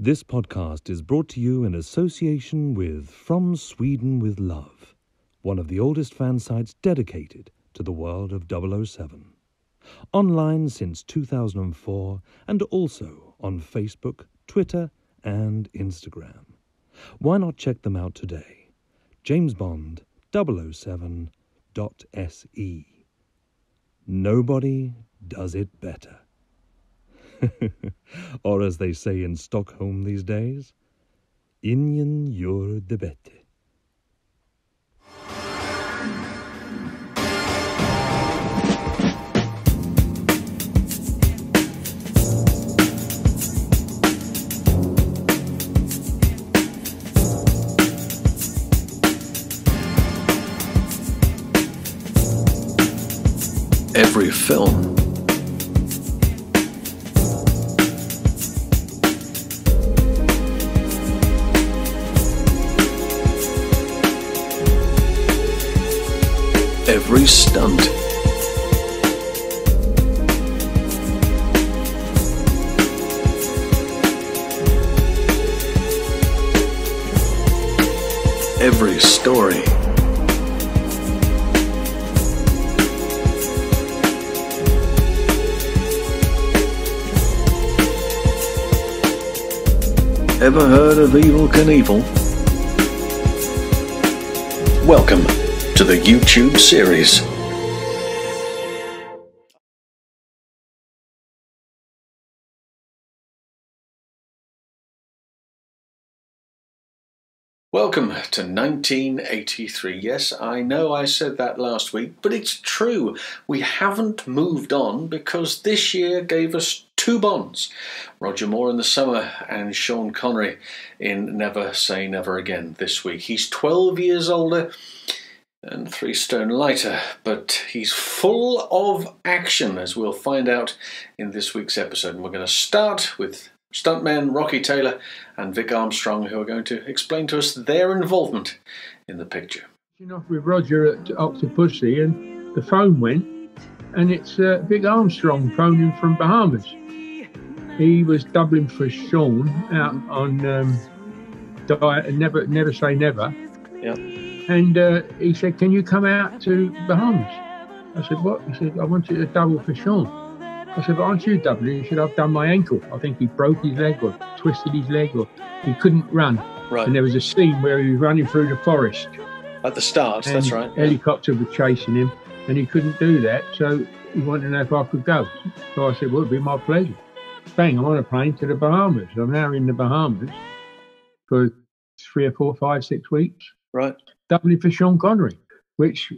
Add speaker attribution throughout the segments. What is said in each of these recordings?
Speaker 1: This podcast is brought to you in association with From Sweden with Love, one of the oldest fan sites dedicated to the world of 007. Online since 2004 and also on Facebook, Twitter, and Instagram. Why not check them out today? James Bond 007.se. Nobody does it better. or as they say in Stockholm these days, Ingen gör det bättre.
Speaker 2: Every film every stunt. Every story. Ever heard of Evel Knievel? Welcome to the YouTube series. Welcome to 1983. Yes, I know I said that last week, but it's true. We haven't moved on because this year gave us two Bonds Roger Moore in the summer and Sean Connery in Never Say Never Again this week. He's 12 years older and three stone lighter, but he's full of action, as we'll find out in this week's episode. And we're going to start with stuntmen Rocky Taylor and Vic Armstrong, who are going to explain to us their involvement in the picture.
Speaker 3: Off with Roger at Octopussy, and the phone went, and it's uh, Vic Armstrong phoning from Bahamas. He was doubling for Sean out on um, Diet Never Never Say Never.
Speaker 2: Yeah
Speaker 3: and uh, he said, Can you come out to Bahamas? I said, What? He said, I want you to double for Sean. I said, Aren't you doubling? He said, I've done my ankle. I think he broke his leg or twisted his leg or he couldn't run.
Speaker 2: Right.
Speaker 3: And there was a scene where he was running through the forest.
Speaker 2: At the start, that's right.
Speaker 3: Helicopter yeah. was chasing him and he couldn't do that. So he wanted to know if I could go. So I said, Well, it'd be my pleasure. Bang, I'm on a plane to the Bahamas. I'm now in the Bahamas for three or four, five, six weeks.
Speaker 2: Right
Speaker 3: doubling for Sean Connery, which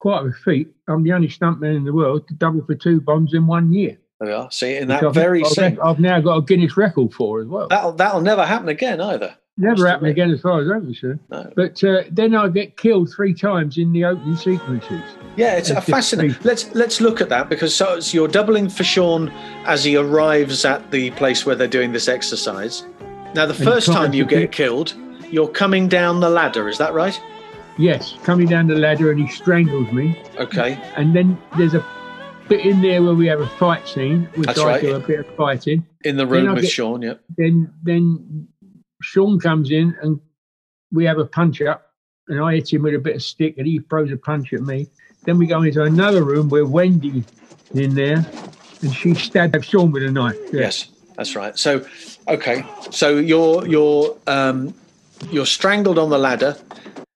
Speaker 3: quite a feat. I'm the only stuntman in the world to double for two Bonds in one year.
Speaker 2: There we are. See, in that very
Speaker 3: I've, I've now got a Guinness record for as well.
Speaker 2: That'll that'll never happen again either.
Speaker 3: Never happen again, as far as I'm concerned. No. But uh, then I get killed three times in the opening sequences.
Speaker 2: Yeah, it's, it's fascinating. Let's let's look at that because so, so you're doubling for Sean as he arrives at the place where they're doing this exercise. Now, the and first time you get killed, you're coming down the ladder, is that right?
Speaker 3: Yes, coming down the ladder and he strangles me.
Speaker 2: Okay.
Speaker 3: And then there's a bit in there where we have a fight scene, which That's I right. do a bit of fighting.
Speaker 2: In the room with get, Sean, yeah.
Speaker 3: Then then Sean comes in and we have a punch up and I hit him with a bit of stick and he throws a punch at me. Then we go into another room where Wendy in there and she stabbed Sean with a knife.
Speaker 2: Yeah. Yes, that's right. So okay. So you're you're um you're strangled on the ladder.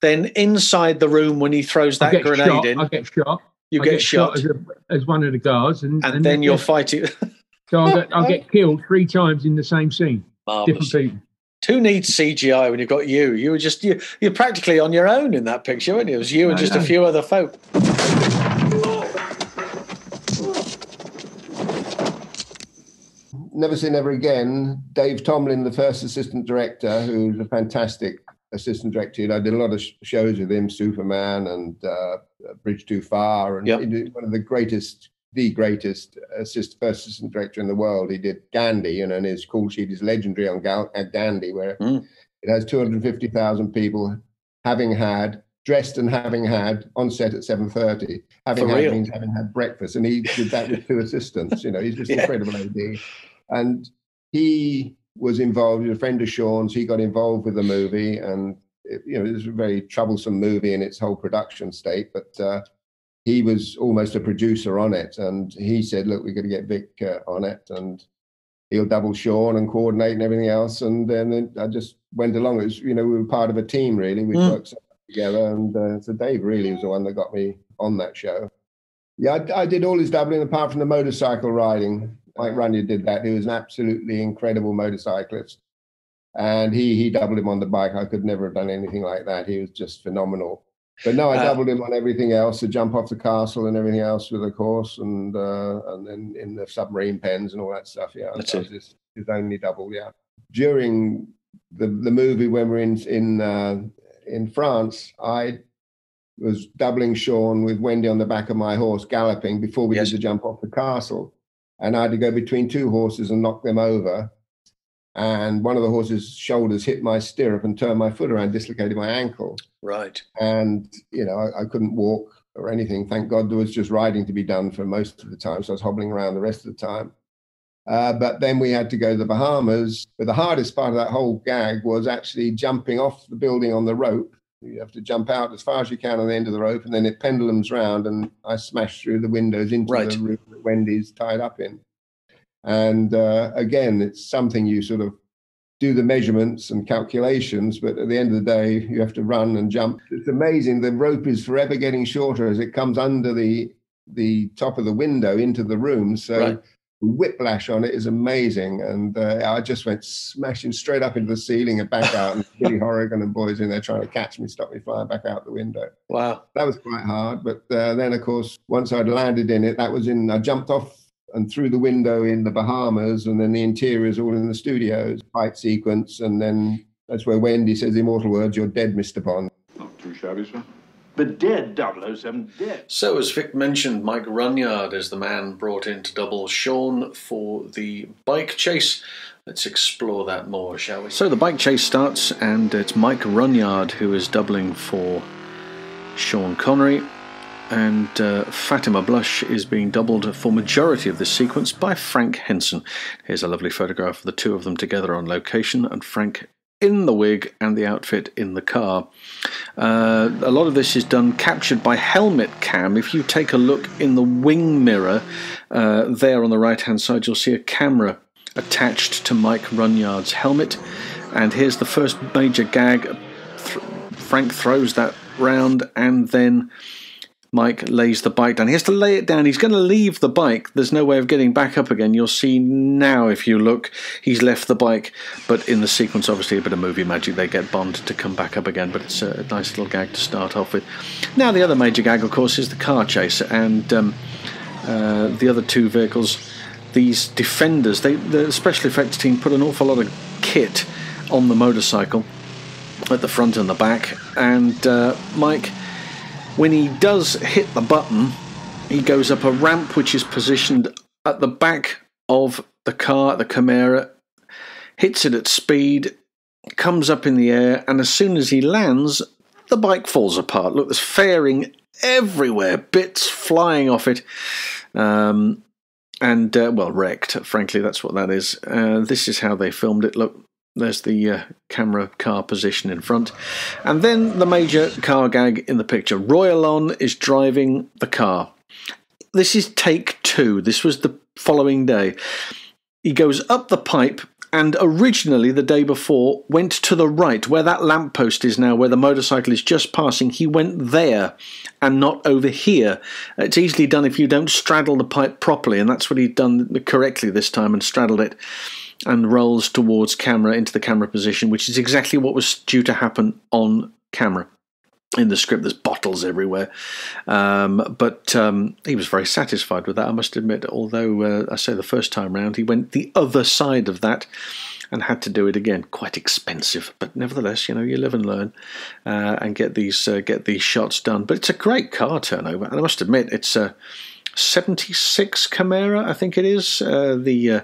Speaker 2: Then inside the room, when he throws that grenade
Speaker 3: shot,
Speaker 2: in,
Speaker 3: I get shot.
Speaker 2: You get, get, shot,
Speaker 3: shot as, a, as, one of the guards,
Speaker 2: and, and, and then you're fighting.
Speaker 3: so I get, I get killed three times in the same scene. Marvelous. Different people.
Speaker 2: Who needs CGI when you've got you? You were just you. You're practically on your own in that picture, weren't you? It was you and just a few other folk.
Speaker 4: Never Say Never Again, Dave Tomblin, the first assistant director, who's a fantastic assistant director. I did a lot of shows with him, Superman and uh, Bridge Too Far, and yep. one of the greatest, the greatest assist, first assistant director in the world. He did Gandhi, you know, and his call sheet is legendary on Gal- Gandhi, where mm. it has 250,000 people having had dressed and having had on set at 7.30 having had means having had breakfast and he did that with two assistants you know he's just yeah. incredible AD and he was involved. He was a friend of Sean's. He got involved with the movie, and it, you know, it was a very troublesome movie in its whole production state. But uh, he was almost a producer on it, and he said, "Look, we're going to get Vic uh, on it, and he'll double Sean and coordinate and everything else." And then I just went along. It was, you know, we were part of a team really. We mm. worked together, and uh, so Dave really was the one that got me on that show. Yeah, I, I did all his doubling apart from the motorcycle riding. Mike Runyard did that. He was an absolutely incredible motorcyclist. And he he doubled him on the bike. I could never have done anything like that. He was just phenomenal. But no, I uh, doubled him on everything else, the jump off the castle and everything else with the course, and uh, and then in the submarine pens and all that stuff. Yeah,
Speaker 2: that's it.
Speaker 4: His, his only double. Yeah, during the the movie when we're in in uh, in France, I was doubling Sean with Wendy on the back of my horse galloping before we yes. did the jump off the castle. And I had to go between two horses and knock them over. And one of the horse's shoulders hit my stirrup and turned my foot around, dislocated my ankle.
Speaker 2: Right.
Speaker 4: And, you know, I, I couldn't walk or anything. Thank God there was just riding to be done for most of the time. So I was hobbling around the rest of the time. Uh, but then we had to go to the Bahamas. But the hardest part of that whole gag was actually jumping off the building on the rope you have to jump out as far as you can on the end of the rope, and then it pendulums round, and I smash through the windows into right. the room that Wendy's tied up in. And uh, again, it's something you sort of do the measurements and calculations, but at the end of the day, you have to run and jump. It's amazing. The rope is forever getting shorter as it comes under the the top of the window into the room. So right whiplash on it is amazing. And uh, I just went smashing straight up into the ceiling and back out. And Billy Horrigan and boys in there trying to catch me, stop me flying back out the window.
Speaker 2: Wow.
Speaker 4: That was quite hard. But uh, then, of course, once I'd landed in it, that was in, I jumped off and through the window in the Bahamas. And then the interiors all in the studios, fight sequence. And then that's where Wendy says the immortal words, You're dead, Mr. Bond.
Speaker 5: Not too shabby, sir.
Speaker 6: But dead 007, dead.
Speaker 2: So, as Vic mentioned, Mike Runyard is the man brought in to double Sean for the bike chase. Let's explore that more, shall we? So, the bike chase starts, and it's Mike Runyard who is doubling for Sean Connery. And uh, Fatima Blush is being doubled for majority of this sequence by Frank Henson. Here's a lovely photograph of the two of them together on location, and Frank in the wig and the outfit in the car. Uh, a lot of this is done captured by helmet cam. If you take a look in the wing mirror uh, there on the right hand side, you'll see a camera attached to Mike Runyard's helmet. And here's the first major gag. Th- Frank throws that round and then Mike lays the bike down. He has to lay it down. He's going to leave the bike. There's no way of getting back up again. You'll see now, if you look, he's left the bike. But in the sequence, obviously, a bit of movie magic. They get Bond to come back up again. But it's a nice little gag to start off with. Now, the other major gag, of course, is the car chase. And um, uh, the other two vehicles, these defenders, they, the special effects team put an awful lot of kit on the motorcycle at the front and the back. And uh, Mike when he does hit the button, he goes up a ramp which is positioned at the back of the car, the Camaro, hits it at speed, comes up in the air, and as soon as he lands, the bike falls apart. Look, there's fairing everywhere, bits flying off it. Um, and uh, well, wrecked. Frankly, that's what that is. Uh, this is how they filmed it. Look, there's the uh, camera car position in front. And then the major car gag in the picture. Roy Alon is driving the car. This is take two. This was the following day. He goes up the pipe and originally the day before went to the right where that lamppost is now where the motorcycle is just passing he went there and not over here it's easily done if you don't straddle the pipe properly and that's what he'd done correctly this time and straddled it and rolls towards camera into the camera position, which is exactly what was due to happen on camera. In the script, there's bottles everywhere, um, but um, he was very satisfied with that. I must admit. Although uh, I say the first time round, he went the other side of that and had to do it again. Quite expensive, but nevertheless, you know, you live and learn uh, and get these uh, get these shots done. But it's a great car turnover, and I must admit, it's a 76 Camaro, I think it is. Uh, the uh,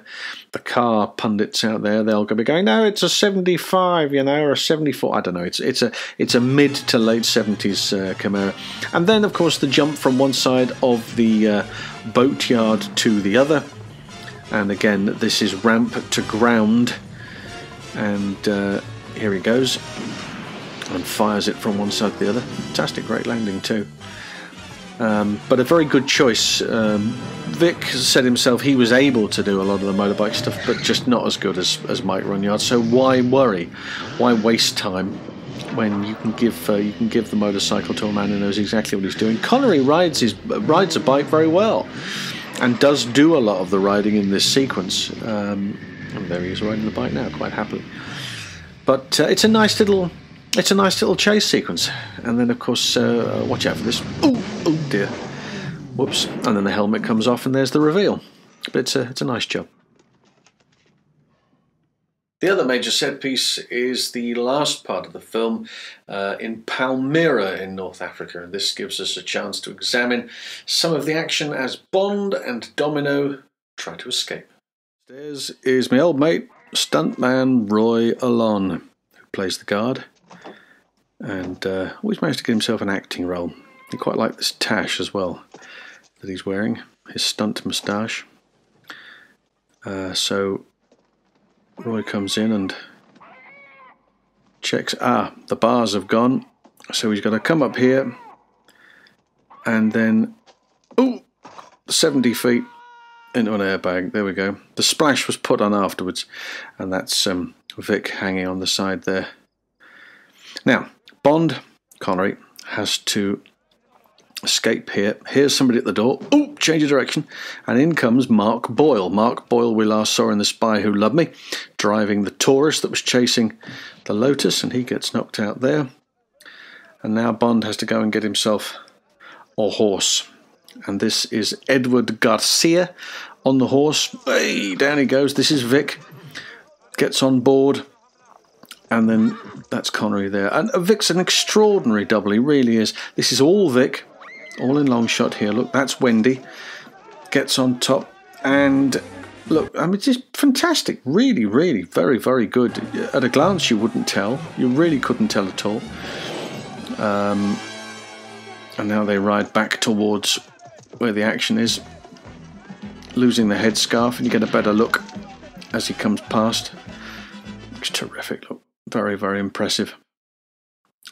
Speaker 2: the car pundits out there, they'll be going, no, it's a 75, you know, or a 74. I don't know. It's it's a it's a mid to late 70s uh, Camaro, and then of course the jump from one side of the uh, boatyard to the other, and again this is ramp to ground. And uh, here he goes and fires it from one side to the other. Fantastic, great landing too. Um, but a very good choice. Um, Vic said himself he was able to do a lot of the motorbike stuff, but just not as good as, as Mike Runyard. So why worry? Why waste time when you can give uh, you can give the motorcycle to a man who knows exactly what he's doing? Connery rides his rides a bike very well, and does do a lot of the riding in this sequence. Um, and there he is riding the bike now, quite happily. But uh, it's a nice little it's a nice little chase sequence. And then, of course, uh, watch out for this. Oh, oh dear. Whoops. And then the helmet comes off, and there's the reveal. But it's a, it's a nice job. The other major set piece is the last part of the film uh, in Palmyra in North Africa, and this gives us a chance to examine some of the action as Bond and Domino try to escape. There's is my old mate, stuntman Roy Alon, who plays the guard and uh, always managed to get himself an acting role. He quite liked this tash as well that he's wearing, his stunt moustache. Uh, so Roy comes in and checks. Ah, the bars have gone, so he's got to come up here and then, oh, 70 feet into an airbag. There we go. The splash was put on afterwards, and that's um, Vic hanging on the side there. Now, Bond, Connery, has to escape here. Here's somebody at the door. Oh, change of direction. And in comes Mark Boyle. Mark Boyle, we last saw in The Spy Who Loved Me, driving the Taurus that was chasing the Lotus, and he gets knocked out there. And now Bond has to go and get himself a horse. And this is Edward Garcia on the horse. Hey, down he goes. This is Vic. Gets on board and then that's Connery there. And Vic's an extraordinary double, he really is. This is all Vic, all in long shot here. Look, that's Wendy. Gets on top, and look, I mean, just fantastic. Really, really, very, very good. At a glance, you wouldn't tell. You really couldn't tell at all. Um, and now they ride back towards where the action is, losing the headscarf, and you get a better look as he comes past. It's terrific. Look, very, very impressive.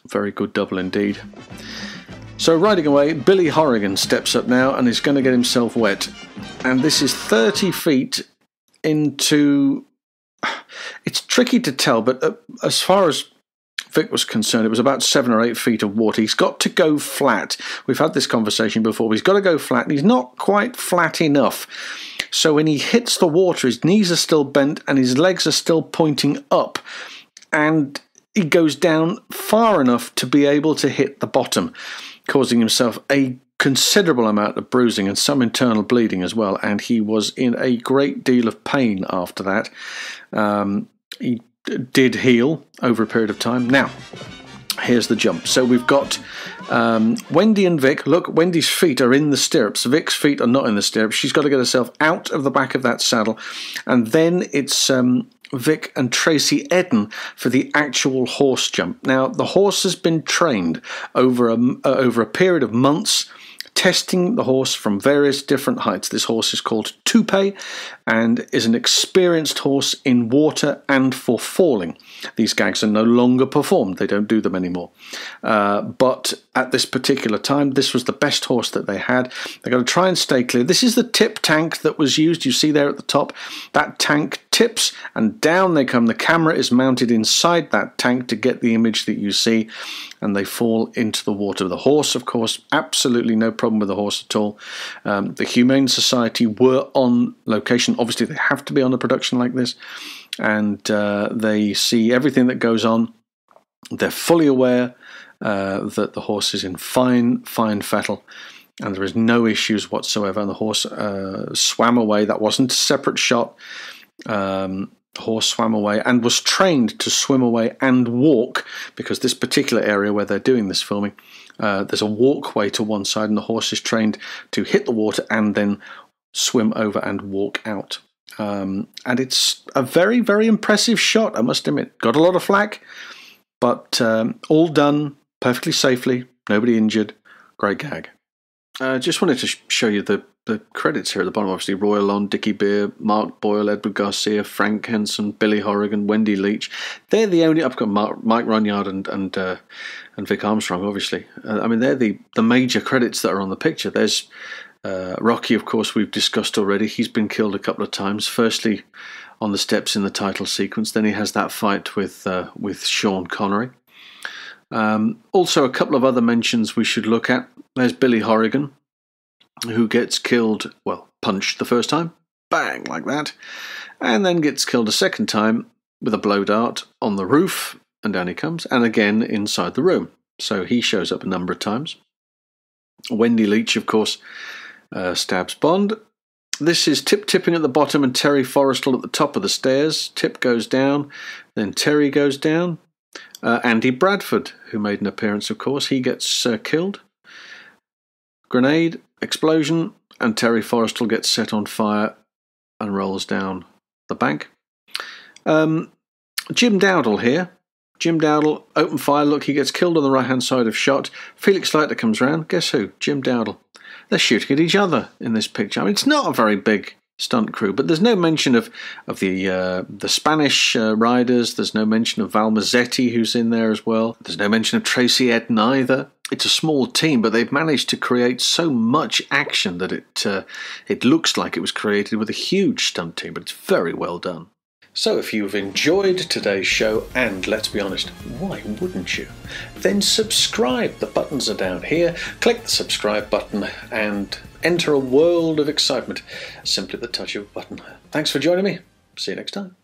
Speaker 2: Very good double indeed. So riding away, Billy Horrigan steps up now and is going to get himself wet. And this is 30 feet into... It's tricky to tell, but uh, as far as Vic was concerned, it was about seven or eight feet of water. He's got to go flat. We've had this conversation before. He's got to go flat, and he's not quite flat enough. So when he hits the water, his knees are still bent and his legs are still pointing up and he goes down far enough to be able to hit the bottom, causing himself a considerable amount of bruising and some internal bleeding as well. And he was in a great deal of pain after that. Um, he did heal over a period of time. Now, here's the jump. So we've got um, Wendy and Vic. Look, Wendy's feet are in the stirrups. Vic's feet are not in the stirrups. She's got to get herself out of the back of that saddle. And then it's um, Vic and Tracy Edden for the actual horse jump. Now, the horse has been trained over a, uh, over a period of months testing the horse from various different heights. This horse is called Toupe and is an experienced horse in water and for falling. These gags are no longer performed, they don't do them anymore. Uh, but at this particular time, this was the best horse that they had. They're going to try and stay clear. This is the tip tank that was used, you see there at the top. That tank tips and down they come. The camera is mounted inside that tank to get the image that you see, and they fall into the water. The horse, of course, absolutely no problem with the horse at all. Um, the Humane Society were on location. Obviously, they have to be on a production like this and uh, they see everything that goes on. They're fully aware uh, that the horse is in fine, fine fettle, and there is no issues whatsoever. And the horse uh, swam away. That wasn't a separate shot. Um, the horse swam away and was trained to swim away and walk because this particular area where they're doing this filming, uh, there's a walkway to one side, and the horse is trained to hit the water and then swim over and walk out. Um, and it's a very, very impressive shot, I must admit. Got a lot of flack, but um, all done perfectly safely, nobody injured. Great gag. I uh, just wanted to sh- show you the, the credits here at the bottom. Obviously, Roy Alon, Dickie Beer, Mark Boyle, Edward Garcia, Frank Henson, Billy Horrigan, Wendy Leach. They're the only. I've got Mark, Mike Runyard and and uh, and Vic Armstrong. Obviously, uh, I mean they're the the major credits that are on the picture. There's uh, Rocky, of course, we've discussed already. He's been killed a couple of times. Firstly, on the steps in the title sequence. Then he has that fight with uh, with Sean Connery. Um, also, a couple of other mentions we should look at. There's Billy Horrigan, who gets killed, well, punched the first time, bang, like that, and then gets killed a second time with a blow dart on the roof, and down he comes, and again inside the room. So he shows up a number of times. Wendy Leach, of course, uh, stabs Bond. This is Tip Tipping at the bottom and Terry Forrestal at the top of the stairs. Tip goes down, then Terry goes down. Uh, Andy Bradford, who made an appearance, of course, he gets uh, killed. Grenade, explosion, and Terry Forrestal gets set on fire and rolls down the bank. Um, Jim Dowdall here. Jim Dowdall, open fire. Look, he gets killed on the right hand side of shot. Felix Leiter comes round. Guess who? Jim Dowdall. They're shooting at each other in this picture. I mean, it's not a very big stunt crew, but there's no mention of of the uh, the Spanish uh, riders. There's no mention of Val Mazzetti, who's in there as well. There's no mention of Tracy Edden either. It's a small team, but they've managed to create so much action that it uh, it looks like it was created with a huge stunt team. But it's very well done. So, if you've enjoyed today's show, and let's be honest, why wouldn't you? Then subscribe. The buttons are down here. Click the subscribe button and enter a world of excitement simply at the touch of a button. Thanks for joining me. See you next time.